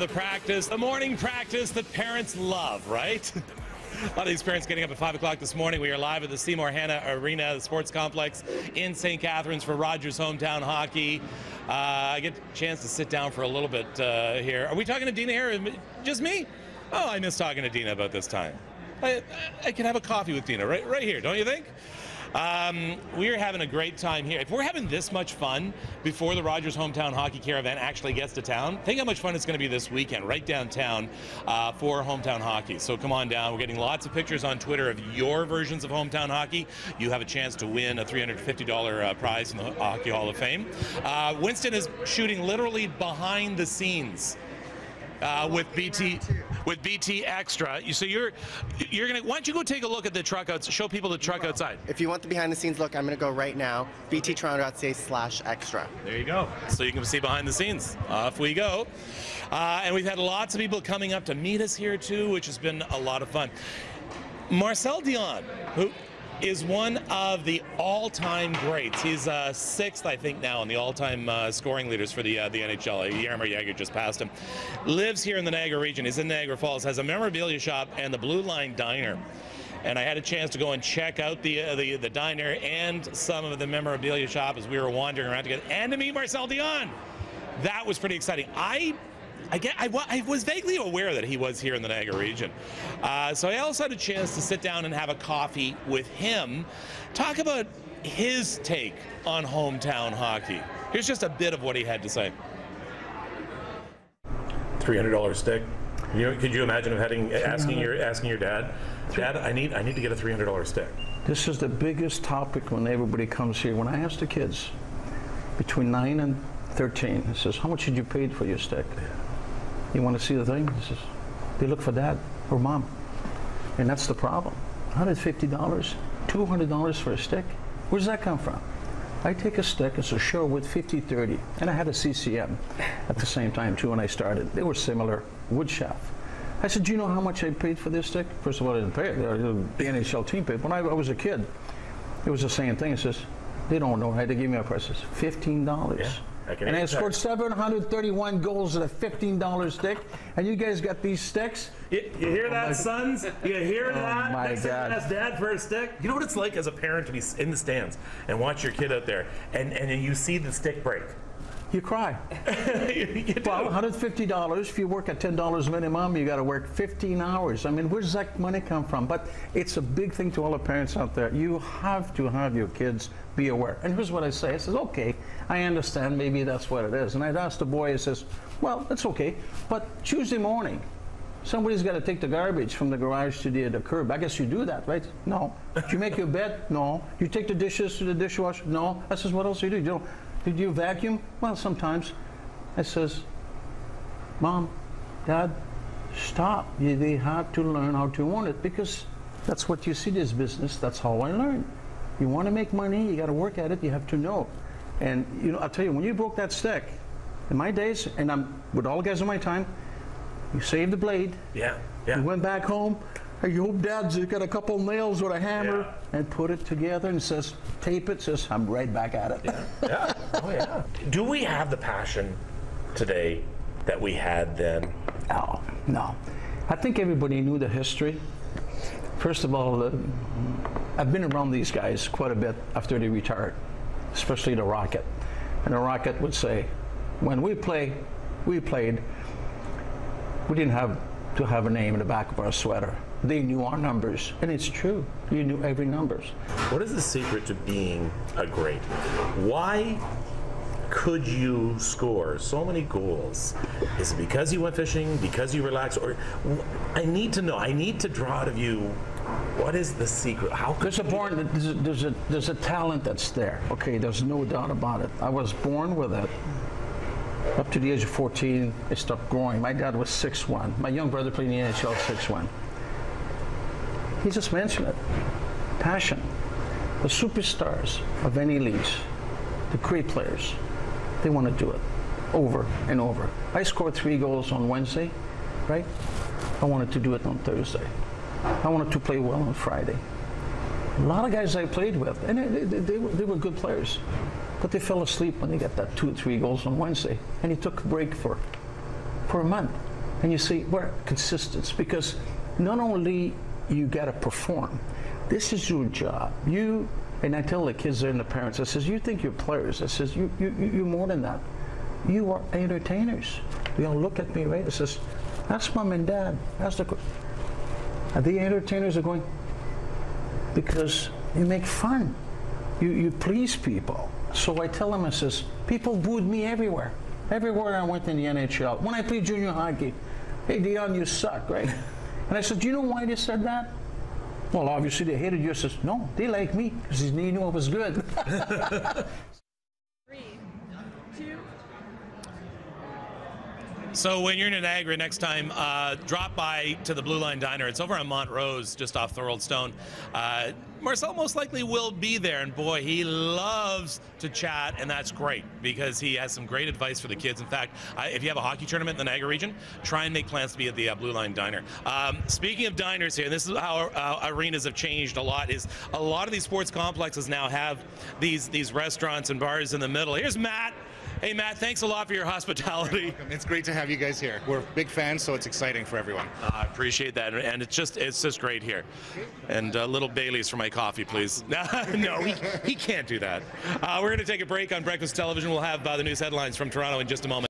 the practice, the morning practice that parents love, right? A lot of these parents getting up at 5 o'clock this morning. We are live at the Seymour Hannah Arena, the sports complex in St. Catharines for Rogers Hometown Hockey. Uh, I get a chance to sit down for a little bit uh, here. Are we talking to Dina here? Just me? Oh, I miss talking to Dina about this time. I, I can have a coffee with Dina right, right here, don't you think? Um, we're having a great time here. If we're having this much fun before the Rogers Hometown Hockey Caravan actually gets to town, think how much fun it's going to be this weekend, right downtown uh, for Hometown Hockey. So come on down. We're getting lots of pictures on Twitter of your versions of Hometown Hockey. You have a chance to win a $350 uh, prize in the Hockey Hall of Fame. Uh, Winston is shooting literally behind the scenes uh, with BT with BT Extra. You, so you're you're gonna. Why don't you go take a look at the truck outside? Show people the truck outside. If you want the behind the scenes look, I'm going to go right now. bttoronto.ca slash extra. There you go. So you can see behind the scenes. Off we go. Uh, and we've had lots of people coming up to meet us here too, which has been a lot of fun. Marcel Dionne, who is one of the all-time greats. He's uh, sixth, I think, now in the all-time uh, scoring leaders for the uh, the NHL. Jaromir Jagr just passed him. Lives here in the Niagara region. He's in Niagara Falls. Has a memorabilia shop and the Blue Line Diner. And I had a chance to go and check out the uh, the, the diner and some of the memorabilia shop as we were wandering around together, and to meet Marcel Dionne. That was pretty exciting. I I, get, I, I, was vaguely aware that he was here in the Niagara region. Uh, so I also had a chance to sit down and have a coffee with him, talk about his take on hometown hockey. Here's just a bit of what he had to say. $300 stick. You know, could you imagine having asking your asking your dad, Dad, I need I need to get a $300 stick. This is the biggest topic when everybody comes here. When I ask the kids between 9 and 13, it says, how much did you pay for your stick? You want to see the thing? He says, they look for dad or mom. And that's the problem. $150, $200 for a stick? Where does that come from? I take a stick, it's a show Sherwood 5030, and I had a CCM at the same time too when I started. They were similar, wood shaft. I said, do you know how much I paid for this stick? First of all, I didn't pay it. The NHL team paid. When I, I was a kid, it was the same thing. It says, they don't know. I had to give me a price. It's $15. Yeah. And I scored 731 goals at a $15 stick, and you guys got these sticks? You, you hear oh that, sons? You hear oh that? Oh my Next God. dad for a stick. You know what it's like as a parent to be in the stands and watch your kid out there, and, and you see the stick break. You cry. You. Well, $150. If you work at $10 minimum, you got to work 15 hours. I mean, where does that money come from? But it's a big thing to all the parents out there. You have to have your kids be aware. And here's what I say. I says, okay, I understand. Maybe that's what it is. And I'd ask the boy, he says, well, that's okay. But Tuesday morning, somebody's got to take the garbage from the garage to the, the curb. I guess you do that, right? No. You make your bed? No. You take the dishes to the dishwasher? No. I says, what else do you do? You don't, did you vacuum? Well, sometimes. I says, Mom, Dad, stop. You, they have to learn how to own it because that's what you see this business. That's how I learned. You want to make money, you got to work at it, you have to know. And, you know, I'll tell you, when you broke that stick, in my days, and I'm with all the guys of my time, you saved the blade, Yeah, Yeah. you went back home, and you hope dad's got a couple nails with a hammer Yeah. and put it together and says, tape it, says, I'm right back at it. yeah. Oh, yeah. Do we have the passion today that we had then? No, no. I think everybody knew the history. First of all, uh, I've been around these guys quite a bit after they retired, especially the Rocket. And the Rocket would say, when we play, we played, we didn't have to have a name in the back of our sweater. They knew our numbers, and it's true. You knew every numbers. What is the secret to being a great? Why could you score so many goals? Is it because you went fishing, because you relaxed, or I need to know. I need to draw out of you what is the secret? How could There's a born there's a, there's a there's a talent that's there. Okay, there's no doubt about it. I was born with it. Up to the age of 14, it stopped growing. My dad was 6'1". My young brother played in the NHL 6'1". He just mentioned it. Passion. The superstars of any leagues, the great players, they want to do it over and over. I scored three goals on Wednesday, right? I wanted to do it on Thursday. I wanted to play well on Friday. A lot of guys I played with, and they, they, they, were, they were good players, but they fell asleep when they got that two or three goals on Wednesday, and he took a break for, for a month. And you see, we're consistent because not only you got to perform, this is your job. You and I tell the kids and the parents, I says, you think you're players. I says, you, you, you- you're more than that. You are entertainers. They all look at me, right? I says, that's mom and dad. That's the. And the entertainers are going, because you make fun. You, you please people. So I tell him, I says, people booed me everywhere. Everywhere I went in the NHL. When I played junior hockey, hey, Dionne, you suck, right? And I said, do you know why they said that? Well, obviously they hated you. I says, no, they like me because they knew I was good. Three, two, So when you're in Niagara next time, uh, drop by to the Blue Line Diner. It's over on Montrose, just off Thorold Stone. Uh, Marcel most likely will be there, and boy, he loves to chat, and that's great because he has some great advice for the kids. In fact, uh, if you have a hockey tournament in the Niagara region, try and make plans to be at the uh, Blue Line Diner. Um, speaking of diners here, this is how uh, arenas have changed a lot. Is a lot of these sports complexes now have these these restaurants and bars in the middle. Here's Matt. Hey Matt, thanks a lot for your hospitality. It's great to have you guys here. We're big fans, so it's exciting for everyone. Uh, I appreciate that, and it's just it's just great here. And uh, little Bailey's for my coffee, please. no, he, he can't do that. Uh, we're going to take a break on Breakfast Television. We'll have uh, the news headlines from Toronto in just a moment.